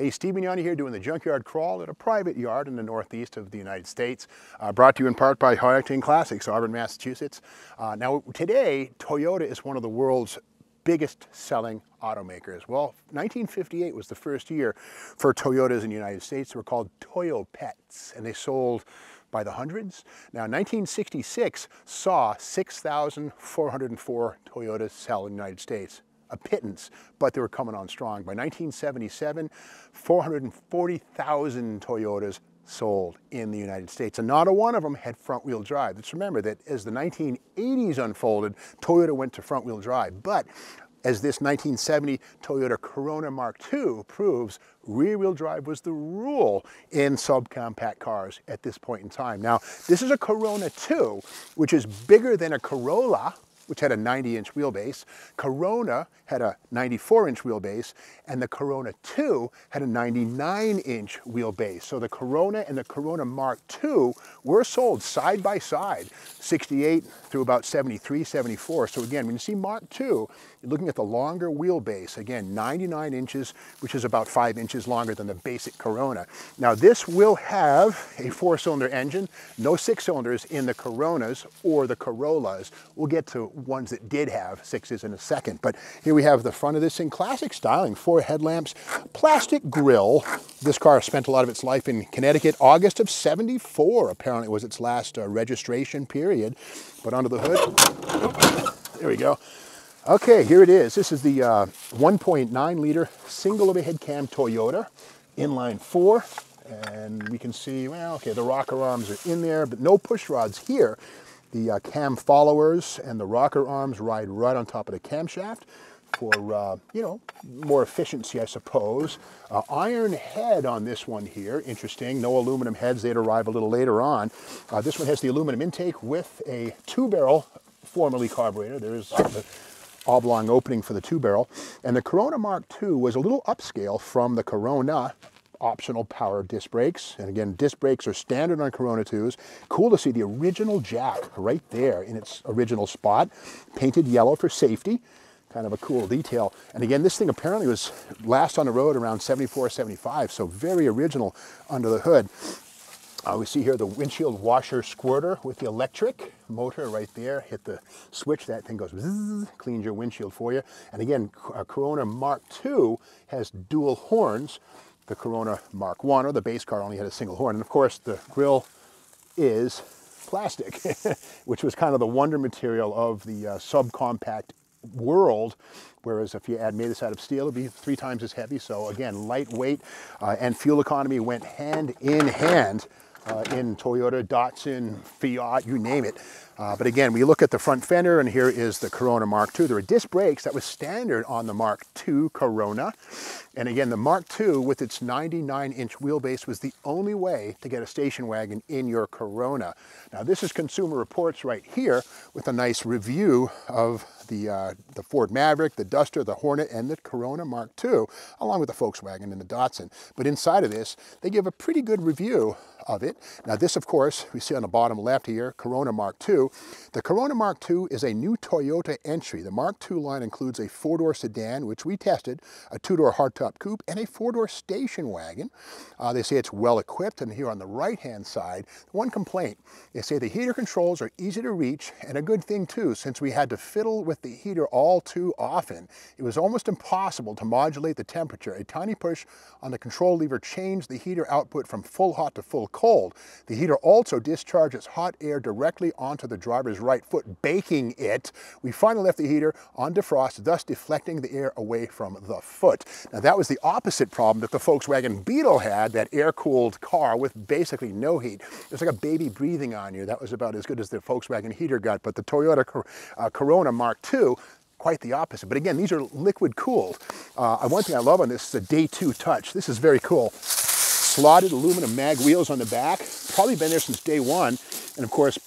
Hey, Steve Magnante here doing the Junkyard Crawl at a private yard in the northeast of the United States. Uh, brought to you in part by High Octane Classics, Auburn, Massachusetts. Uh, now today, Toyota is one of the world's biggest selling automakers. Well, 1958 was the first year for Toyotas in the United States. They were called Toyopets, and they sold by the hundreds. Now, 1966 saw 6,404 Toyotas sell in the United States a pittance, but they were coming on strong. By 1977, 440,000 Toyotas sold in the United States. And not a one of them had front-wheel drive. Let's remember that as the 1980s unfolded, Toyota went to front-wheel drive. But as this 1970 Toyota Corona Mark II proves, rear-wheel drive was the rule in subcompact cars at this point in time. Now, this is a Corona 2, which is bigger than a Corolla, which had a 90 inch wheelbase. Corona had a 94 inch wheelbase and the Corona 2 had a 99 inch wheelbase. So the Corona and the Corona Mark II were sold side by side, 68 through about 73, 74. So again, when you see Mark II, you're looking at the longer wheelbase, again, 99 inches, which is about five inches longer than the basic Corona. Now this will have a four cylinder engine, no six cylinders in the Coronas or the Corollas. We'll get to ones that did have sixes in a second. But here we have the front of this in classic styling, four headlamps, plastic grille. This car spent a lot of its life in Connecticut. August of 74 apparently was its last uh, registration period. But under the hood, there we go. Okay, here it is. This is the uh, 1.9 liter single overhead cam Toyota inline four. And we can see, well, okay, the rocker arms are in there, but no push rods here. The uh, cam followers and the rocker arms ride right on top of the camshaft for, uh, you know, more efficiency, I suppose. Uh, iron head on this one here, interesting. No aluminum heads, they'd arrive a little later on. Uh, this one has the aluminum intake with a two-barrel formerly carburetor. There's the oblong opening for the two-barrel. And the Corona Mark II was a little upscale from the Corona optional power disc brakes. And again, disc brakes are standard on Corona 2s. Cool to see the original jack right there in its original spot, painted yellow for safety. Kind of a cool detail. And again, this thing apparently was last on the road around 74, 75, so very original under the hood. Uh, we see here the windshield washer squirter with the electric motor right there. Hit the switch, that thing goes cleans your windshield for you. And again, Corona Mark II has dual horns the Corona Mark 1 or the base car only had a single horn. And of course the grill is plastic, which was kind of the wonder material of the uh, subcompact world. Whereas if you had made this out of steel, it'd be three times as heavy. So again, lightweight uh, and fuel economy went hand in hand uh, in Toyota, Datsun, Fiat, you name it. Uh, but again, we look at the front fender and here is the Corona Mark II. There are disc brakes that was standard on the Mark II Corona. And again, the Mark II with its 99 inch wheelbase was the only way to get a station wagon in your Corona. Now this is Consumer Reports right here with a nice review of the, uh, the Ford Maverick, the Duster, the Hornet, and the Corona Mark II, along with the Volkswagen and the Datsun. But inside of this, they give a pretty good review of it. Now this, of course, we see on the bottom left here, Corona Mark II. The Corona Mark II is a new Toyota entry. The Mark II line includes a four-door sedan, which we tested, a two-door hardtop coupe, and a four-door station wagon. Uh, they say it's well equipped, and here on the right-hand side, one complaint, they say the heater controls are easy to reach, and a good thing too, since we had to fiddle with the heater all too often. It was almost impossible to modulate the temperature. A tiny push on the control lever changed the heater output from full hot to full cold. The heater also discharges hot air directly onto the driver's right foot, baking it. We finally left the heater on defrost, thus deflecting the air away from the foot. Now that was the opposite problem that the Volkswagen Beetle had, that air-cooled car with basically no heat. It was like a baby breathing on you. That was about as good as the Volkswagen heater got, but the Toyota uh, Corona Mark II quite the opposite. But again, these are liquid cooled. Uh, one thing I love on this is the day two touch. This is very cool slotted aluminum mag wheels on the back. Probably been there since day one. And of course,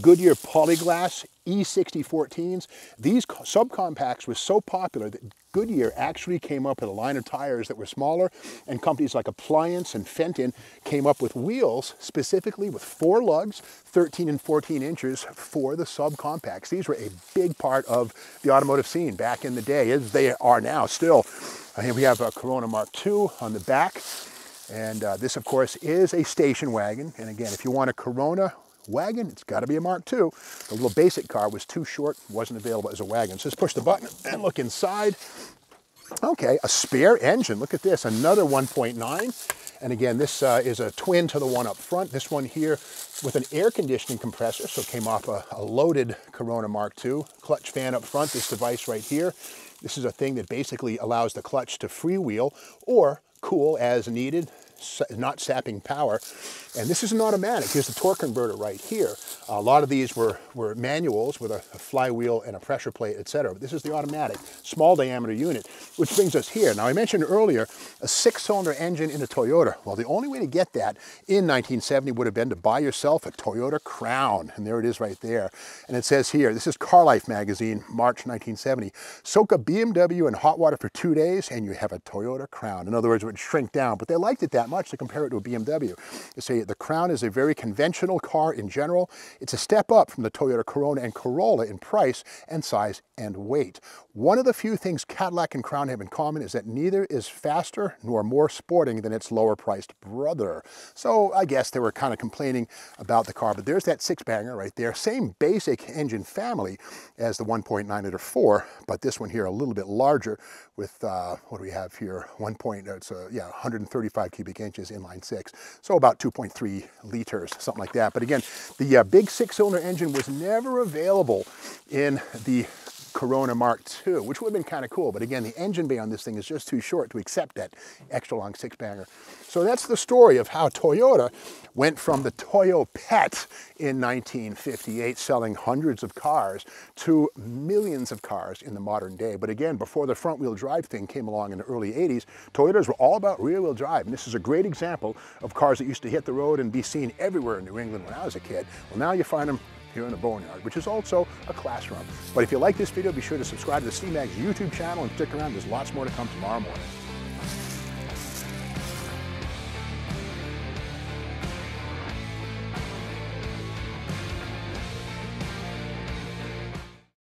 Goodyear Polyglass E6014s. These subcompacts were so popular that Goodyear actually came up with a line of tires that were smaller, and companies like Appliance and Fenton came up with wheels specifically with four lugs, 13 and 14 inches for the subcompacts. These were a big part of the automotive scene back in the day, as they are now still. Uh, here we have a Corona Mark II on the back. And uh, this, of course, is a station wagon. And again, if you want a Corona wagon, it's got to be a Mark II. The little basic car was too short, wasn't available as a wagon. So just push the button and look inside. Okay, a spare engine. Look at this, another 1.9. And again, this uh, is a twin to the one up front. This one here with an air conditioning compressor, so came off a, a loaded Corona Mark II. Clutch fan up front, this device right here. This is a thing that basically allows the clutch to freewheel or cool as needed not sapping power. And this is an automatic. Here's the torque converter right here. A lot of these were, were manuals with a, a flywheel and a pressure plate, etc. But this is the automatic, small diameter unit, which brings us here. Now I mentioned earlier a six-cylinder engine in a Toyota. Well, the only way to get that in 1970 would have been to buy yourself a Toyota Crown. And there it is right there. And it says here, this is Car Life magazine, March 1970. Soak a BMW in hot water for two days and you have a Toyota Crown. In other words, it would shrink down, but they liked it that much to compare it to a BMW. Say the Crown is a very conventional car in general. It's a step up from the Toyota Corona and Corolla in price and size and weight. One of the few things Cadillac and Crown have in common is that neither is faster nor more sporting than its lower priced brother. So I guess they were kind of complaining about the car, but there's that six banger right there. Same basic engine family as the 1.9 liter 4, but this one here a little bit larger with, uh, what do we have here? One point, it's a, yeah, 135 cubic inches inline six. So about 2.3 liters, something like that. But again, the uh, big six cylinder engine was never available in the Corona Mark II, which would have been kind of cool. But again, the engine bay on this thing is just too short to accept that extra long six banger. So that's the story of how Toyota went from the Toyo Pet in 1958, selling hundreds of cars, to millions of cars in the modern day. But again, before the front wheel drive thing came along in the early 80s, Toyotas were all about rear wheel drive. And this is a great example of cars that used to hit the road and be seen everywhere in New England when I was a kid. Well, now you find them here in the Boneyard, which is also a classroom. But if you like this video, be sure to subscribe to the SeaMags YouTube channel and stick around. There's lots more to come tomorrow morning.